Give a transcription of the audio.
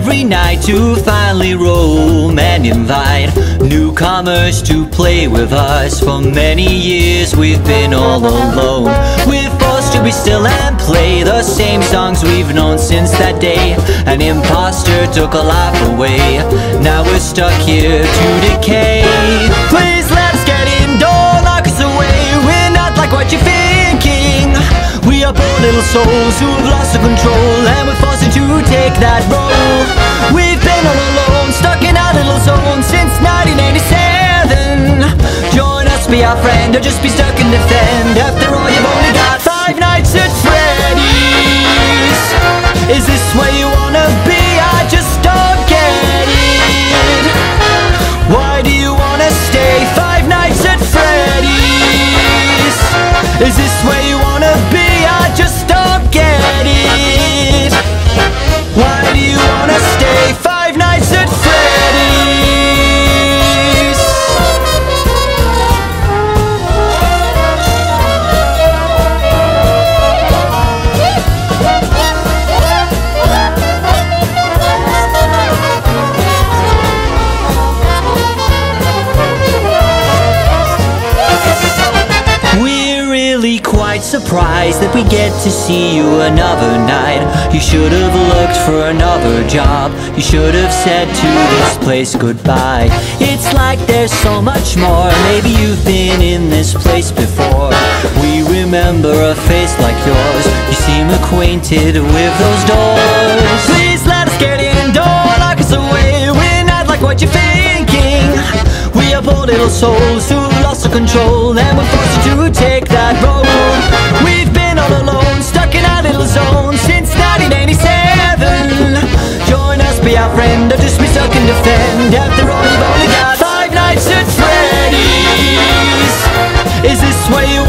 every night to finally roam and invite newcomers to play with us. For many years we've been all alone. We're forced to be still and play the same songs we've known since that day. An imposter took a life away. Now we're stuck here to decay. Please let little souls who've lost the control. And we're forced to take that role. We've been all alone, stuck in surprised that we get to see you another night. You should have looked for another job. You should have said to this place goodbye. It's like there's so much more. Maybe you've been in this place before. We remember a face like yours. You seem acquainted with those doors. Please let us get in. Don't lock us away. We're not like what you're thinking. We are poor little souls who lost our control And we're forced to take that road friend, I've just I can defend. After all, you've only got five nights at Freddy's. Is this why you